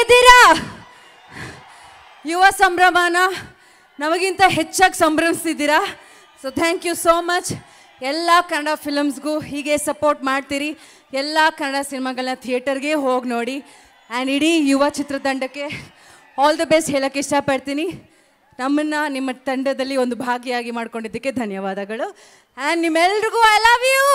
ಹೇಗಿದ್ದೀರಾ? ಯುವ ಸಂಭ್ರಮನ, ನಮಗಿಂತ ಹೆಚ್ಚಾಗಿ ಸಂಭ್ರಮಿಸ್ತಿದ್ದೀರಾ? So thank you so much ಎಲ್ಲ ಕನ್ನಡ ಫಿಲಮ್ಸ್ಗೂ ಹೀಗೆ ಸಪೋರ್ಟ್ ಮಾಡ್ತೀರಿ. ಎಲ್ಲ ಕನ್ನಡ ಸಿನಿಮಾಗಳನ್ನ ಥಿಯೇಟರ್ಗೆ ಹೋಗಿ ನೋಡಿ. ಆ್ಯಂಡ್ ಇಡೀ ಯುವ ಚಿತ್ರತಂಡಕ್ಕೆ ಆಲ್ ದ ಬೆಸ್ಟ್ ಹೇಳೋಕ್ಕೆ ಇಷ್ಟಪಡ್ತೀನಿ. ನಮ್ಮನ್ನು ನಿಮ್ಮ ತಂಡದಲ್ಲಿ ಒಂದು ಭಾಗಿಯಾಗಿ ಮಾಡ್ಕೊಂಡಿದ್ದಕ್ಕೆ ಧನ್ಯವಾದಗಳು. ಆ್ಯಂಡ್ ನಿಮ್ಮೆಲ್ರಿಗೂ ಐ ಲವ್ ಯು